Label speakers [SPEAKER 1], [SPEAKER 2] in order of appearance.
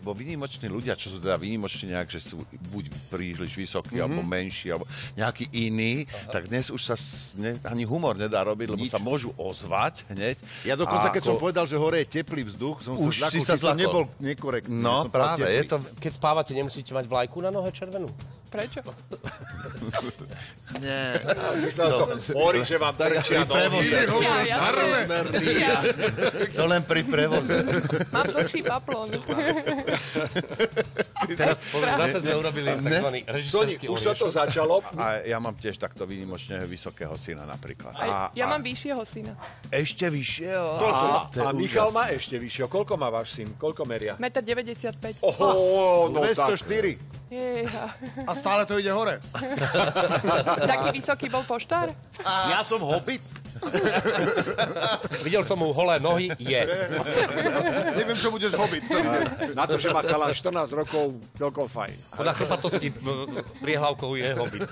[SPEAKER 1] bo výnimoční ľudia, čo sú teda výnimoční nejak, že sú buď príliš vysokí, mm-hmm. alebo menší, alebo nejaký iný, Aha. tak dnes už sa s, ne, ani humor nedá robiť, lebo Nič. sa môžu ozvať hneď.
[SPEAKER 2] Ja dokonca, keď som povedal, že hore je teplý vzduch, som
[SPEAKER 1] už
[SPEAKER 2] sa
[SPEAKER 1] si sa
[SPEAKER 2] som nebol nekorektný.
[SPEAKER 1] No, práve, je to...
[SPEAKER 3] Keď spávate, nemusíte mať vlajku na nohe červenú?
[SPEAKER 4] Prečo?
[SPEAKER 1] Nie.
[SPEAKER 5] Hovorí, že vám trčia nohy.
[SPEAKER 1] To len pri prevoze.
[SPEAKER 4] Mám dlhší paplón.
[SPEAKER 3] Teraz zase sme urobili tzv. režisérsky
[SPEAKER 5] Už sa to začalo.
[SPEAKER 1] A ja mám tiež takto výnimočne vysokého syna napríklad.
[SPEAKER 4] A, ja mám vyššieho syna.
[SPEAKER 1] Ešte vyššieho?
[SPEAKER 5] A, a Michal má ešte vyššieho. Koľko má váš syn? Koľko meria?
[SPEAKER 4] 1,95 m.
[SPEAKER 5] Oho, no
[SPEAKER 2] 204.
[SPEAKER 4] Jeha.
[SPEAKER 2] A stále to ide hore.
[SPEAKER 4] Taký vysoký bol poštár?
[SPEAKER 2] A... Ja som hobit.
[SPEAKER 3] Videl som mu holé nohy, je.
[SPEAKER 2] Neviem, čo budeš hobit.
[SPEAKER 5] Na to, že má chalán 14 rokov, celkom fajn.
[SPEAKER 3] Podľa chlpatosti priehlavkou je hobit.